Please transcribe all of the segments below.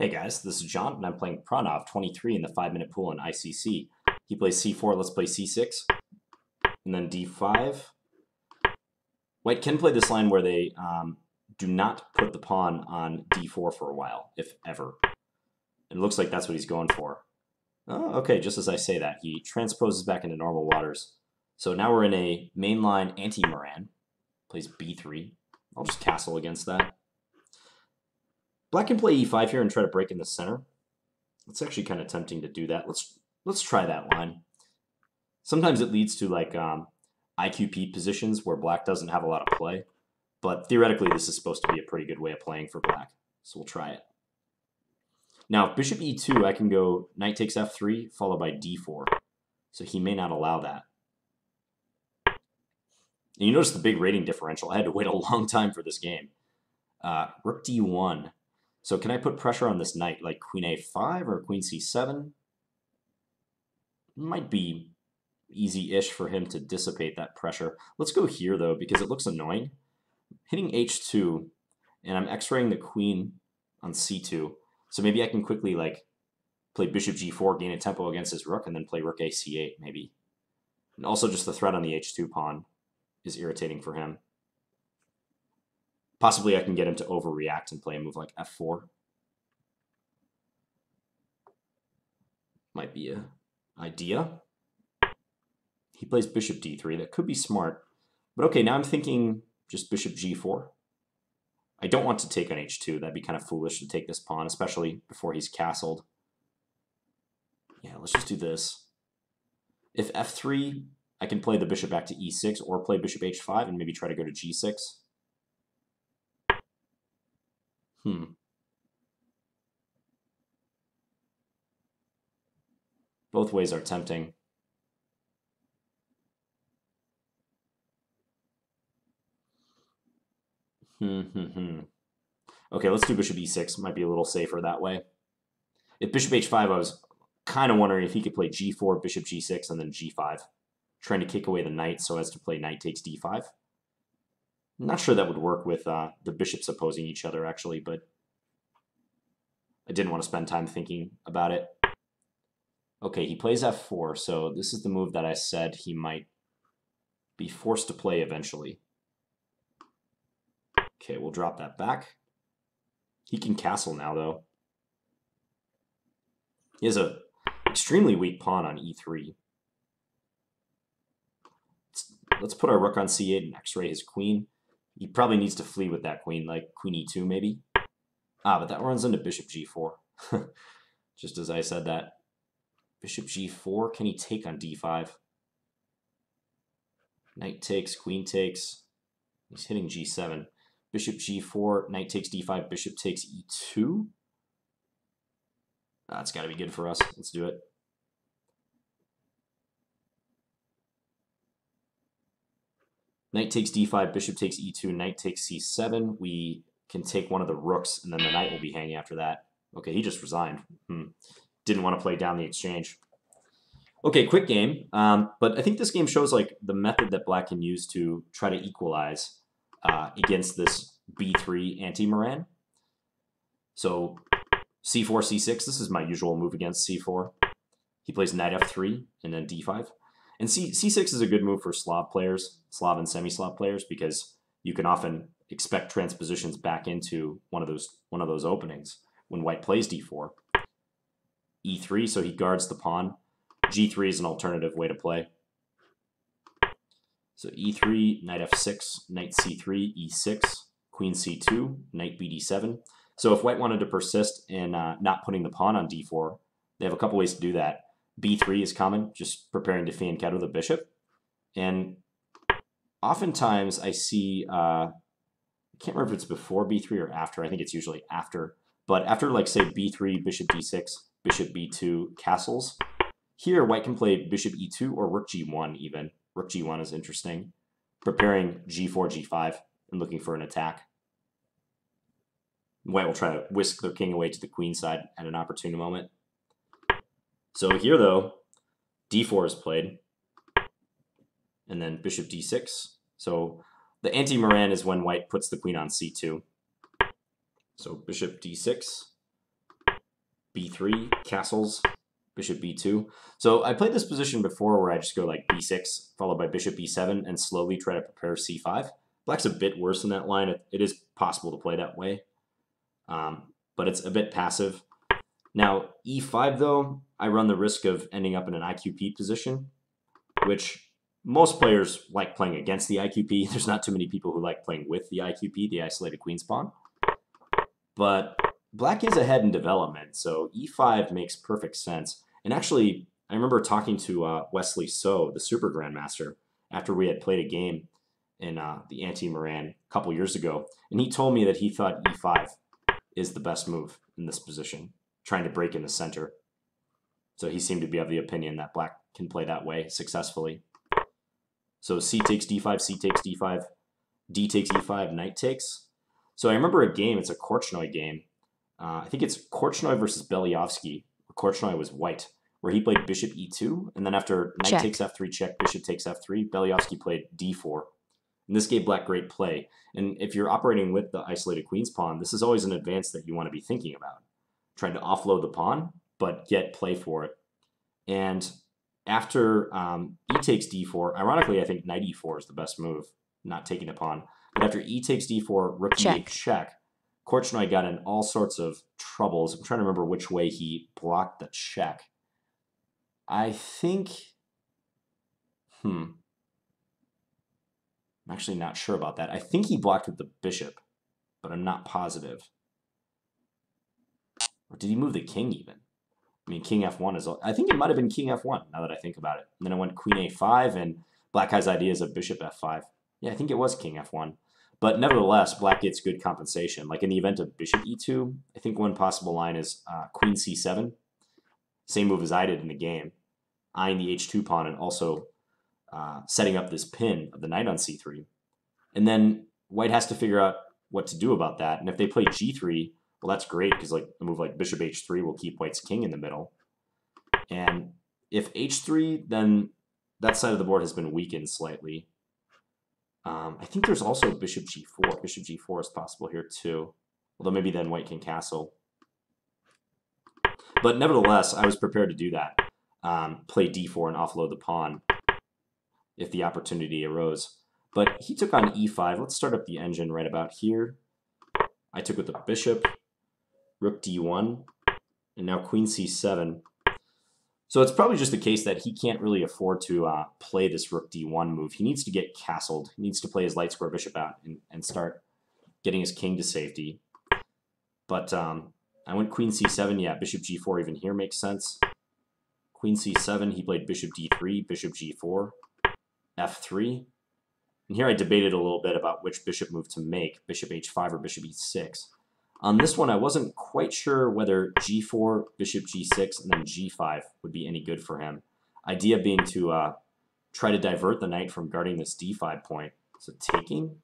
Hey guys, this is John, and I'm playing Pranav 23 in the 5 minute pool in ICC. He plays c4, let's play c6, and then d5. White can play this line where they um, do not put the pawn on d4 for a while, if ever. It looks like that's what he's going for. Oh, okay, just as I say that, he transposes back into normal waters. So now we're in a mainline anti-Meran. Plays b3. I'll just castle against that. Black can play e5 here and try to break in the center. It's actually kind of tempting to do that. Let's let's try that line. Sometimes it leads to like um, IQP positions where black doesn't have a lot of play, but theoretically this is supposed to be a pretty good way of playing for black. So we'll try it. Now, bishop e2, I can go knight takes f3 followed by d4. So he may not allow that. And you notice the big rating differential. I had to wait a long time for this game. Uh, rook d1. So can I put pressure on this knight, like queen a5 or queen c7? Might be easy-ish for him to dissipate that pressure. Let's go here, though, because it looks annoying. Hitting h2, and I'm x-raying the queen on c2. So maybe I can quickly, like, play bishop g4, gain a tempo against his rook, and then play rook a c8, maybe. And also just the threat on the h2 pawn is irritating for him. Possibly I can get him to overreact and play a move like f4. Might be a idea. He plays bishop d3. That could be smart. But okay, now I'm thinking just bishop g4. I don't want to take on h2. That'd be kind of foolish to take this pawn, especially before he's castled. Yeah, let's just do this. If f3, I can play the bishop back to e6 or play bishop h5 and maybe try to go to g6. Hmm. Both ways are tempting. Hmm, hmm, hmm. Okay, let's do bishop e6. Might be a little safer that way. If bishop h5, I was kind of wondering if he could play g4, bishop g6, and then g5. Trying to kick away the knight so as to play knight takes d5. I'm not sure that would work with uh, the bishops opposing each other, actually, but I didn't want to spend time thinking about it. Okay, he plays f4, so this is the move that I said he might be forced to play eventually. Okay, we'll drop that back. He can castle now, though. He has an extremely weak pawn on e3. Let's, let's put our rook on c8 and x-ray his queen. He probably needs to flee with that queen, like queen e2 maybe. Ah, but that runs into bishop g4. Just as I said that. Bishop g4, can he take on d5? Knight takes, queen takes. He's hitting g7. Bishop g4, knight takes d5, bishop takes e2. That's got to be good for us. Let's do it. Knight takes d5, bishop takes e2, knight takes c7. We can take one of the rooks, and then the knight will be hanging after that. Okay, he just resigned. Hmm. Didn't want to play down the exchange. Okay, quick game. Um, but I think this game shows like the method that black can use to try to equalize uh, against this b3 anti-Meran. So c4, c6. This is my usual move against c4. He plays knight f3 and then d5. And C, c6 is a good move for Slav players, Slav and semi-Slav players, because you can often expect transpositions back into one of those one of those openings when white plays d4. e3, so he guards the pawn. g3 is an alternative way to play. So e3, knight f6, knight c3, e6, queen c2, knight bd7. So if white wanted to persist in uh, not putting the pawn on d4, they have a couple ways to do that. B3 is common, just preparing to fianchetto the bishop. And oftentimes I see uh, I can't remember if it's before b3 or after. I think it's usually after. But after, like, say, b3, bishop d6, bishop b2, castles, here white can play bishop e2 or rook g1 even. Rook g1 is interesting. Preparing g4, g5, and looking for an attack. White will try to whisk their king away to the queen side at an opportune moment. So here, though, d4 is played. And then bishop d6. So the anti-Meran is when white puts the queen on c2. So bishop d6. b3, castles, bishop b2. So I played this position before where I just go like b6, followed by bishop b7, and slowly try to prepare c5. Black's a bit worse in that line. It, is possible to play that way, um, but it's a bit passive. Now, e5, though, I run the risk of ending up in an IQP position, which most players like playing against the IQP. There's not too many people who like playing with the IQP, the isolated queen's pawn. But black is ahead in development, so e5 makes perfect sense. And actually, I remember talking to uh, Wesley So, the Super Grandmaster, after we had played a game in uh, the Anti-Meran a couple years ago, and he told me that he thought e5 is the best move in this position, trying to break in the center. So he seemed to be of the opinion that black can play that way successfully. So c takes d5, c takes d5, d takes e5, knight takes. So I remember a game, it's a Korchnoi game. Uh, I think it's Korchnoi versus Belyavsky. Korchnoi was white, where he played bishop e2, and then after knight Check. takes f3, check, bishop takes f3, Belyavsky played d4. And this gave black great play. And if you're operating with the isolated queen's pawn, this is always an advance that you want to be thinking about. Trying to offload the pawn, but get play for it. And after um, e takes d4, ironically, I think knight e4 is the best move, not taking the pawn. But after e takes d4, rook Check. e8 check, Korchnoi got in all sorts of troubles. I'm trying to remember which way he blocked the check. I think, hmm, I'm actually not sure about that. I think he blocked with the bishop, but I'm not positive. Or did he move the king even? I mean, king f1 is. I think it might have been king f1. Now that I think about it, and then I went queen a5, and black has ideas of bishop f5. Yeah, I think it was king f1. But nevertheless, black gets good compensation. Like in the event of bishop e2, I think one possible line is uh, queen c7. Same move as I did in the game, eyeing the h2 pawn and also uh, setting up this pin of the knight on c3. And then white has to figure out what to do about that. And if they play g3, well, that's great because like a move like bishop h3 will keep white's king in the middle. And if h3, then that side of the board has been weakened slightly. Um, I think there's also bishop g4. Bishop g4 is possible here too. Although maybe then white can castle. But nevertheless, I was prepared to do that. Um, play d4 and offload the pawn if the opportunity arose. But he took on e5. Let's start up the engine right about here. I took with the bishop, rook d1, and now queen c7. So it's probably just the case that he can't really afford to uh, play this rook d1 move. He needs to get castled. He needs to play his light square bishop out and, and start getting his king to safety. But um, I went queen c7. Yeah, bishop g4 even here makes sense. Queen c7, he played bishop d3, bishop g4, f3. And here I debated a little bit about which bishop move to make, bishop h5 or bishop e6. On this one, I wasn't quite sure whether g4, bishop g6, and then g5 would be any good for him. Idea being to uh, try to divert the knight from guarding this d5 point, so taking.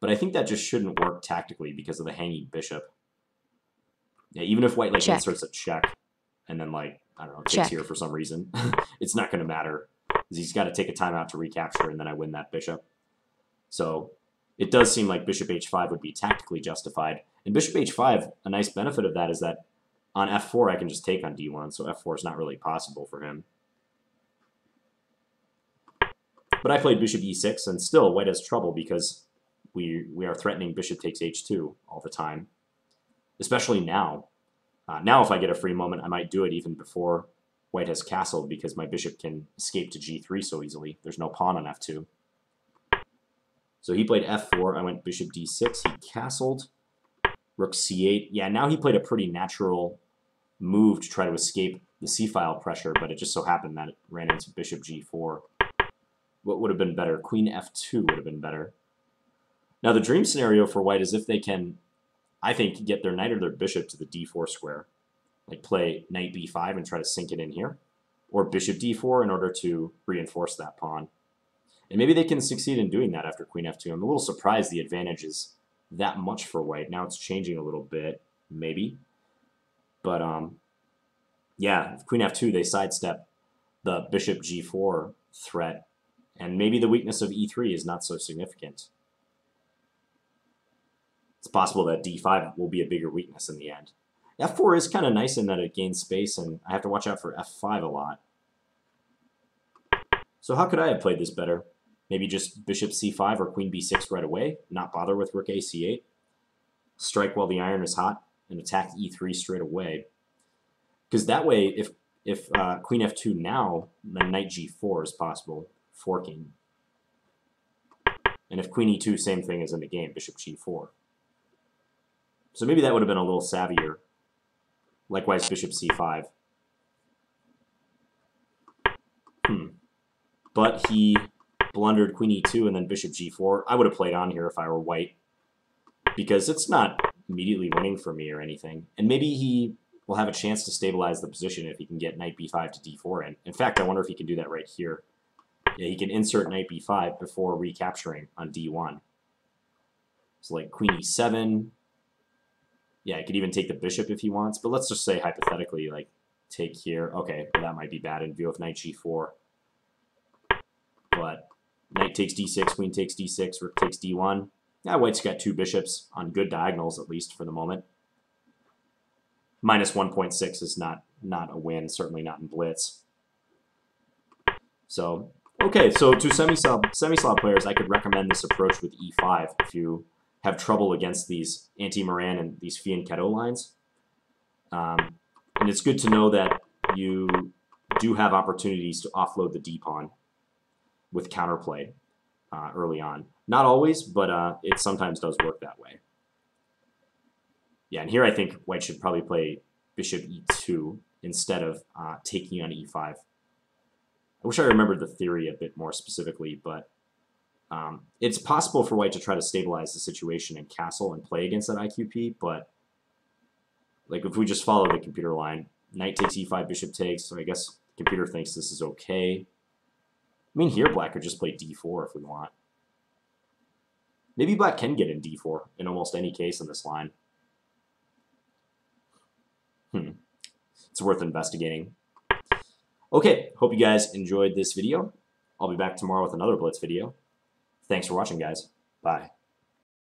But I think that just shouldn't work tactically because of the hanging bishop. Yeah, even if white like Check. inserts a check, and then like I don't know takes Check. here for some reason, it's not going to matter. He's got to take a timeout to recapture, and then I win that bishop. So it does seem like bishop h5 would be tactically justified. And bishop h5, a nice benefit of that is that on f4 I can just take on d1, so f4 is not really possible for him. But I played bishop e6, and still white has trouble because we we are threatening bishop takes h2 all the time, especially now. Uh, now if I get a free moment, I might do it even before white has castled because my bishop can escape to g3 so easily. There's no pawn on f2. So he played f4. I went bishop d6. He castled. Rook c8. Yeah, now he played a pretty natural move to try to escape the c-file pressure, but it just so happened that it ran into bishop g4. What would have been better? Queen f2 would have been better. Now the dream scenario for white is if they can, I think, get their knight or their bishop to the d4 square. Like play knight b5 and try to sink it in here. Or bishop d4 in order to reinforce that pawn. And maybe they can succeed in doing that after queen f2. I'm a little surprised the advantage is that much for white. Now it's changing a little bit, maybe. But um, yeah, queen f2, they sidestep the bishop g4 threat. And maybe the weakness of e3 is not so significant. It's possible that d5 will be a bigger weakness in the end. f4 is kind of nice in that it gains space, and I have to watch out for f5 a lot. So how could I have played this better? Maybe just bishop c5 or queen b6 right away, not bother with rook a c8, strike while the iron is hot, and attack e3 straight away. Because that way, if if uh, queen f2 now, then knight g4 is possible, forking. And if queen e2, same thing as in the game, bishop g4. So maybe that would have been a little savvier. Likewise, bishop c5. Hmm. But he blundered queen e2 and then bishop g4. I would have played on here if I were white because it's not immediately winning for me or anything. And maybe he will have a chance to stabilize the position if he can get knight b5 to d4 in. In fact, I wonder if he can do that right here. Yeah, he can insert knight b5 before recapturing on d1. So like queen e7. Yeah, he could even take the bishop if he wants, but let's just say hypothetically, like, take here. Okay, well, that might be bad in view of knight g4. Knight takes d6, queen takes d6, rook takes d1. Yeah, white's got two bishops on good diagonals, at least for the moment minus 1.6 is not not a win, certainly not in blitz. So, okay, so to semi-Slav semi players, I could recommend this approach with e5 if you have trouble against these anti-Meran and these Fianchetto lines. Um, and it's good to know that you do have opportunities to offload the d-pawn with counterplay uh, early on. Not always, but uh, it sometimes does work that way. Yeah, and here I think white should probably play bishop e2 instead of uh, taking on e5. I wish I remembered the theory a bit more specifically, but um, it's possible for white to try to stabilize the situation and castle and play against that IQP, but like if we just follow the computer line, knight takes e5, bishop takes, so I guess computer thinks this is okay. I mean, here black could just play d4 if we want. Maybe black can get in d4 in almost any case in this line. Hmm. It's worth investigating. Okay, hope you guys enjoyed this video. I'll be back tomorrow with another Blitz video. Thanks for watching, guys. Bye.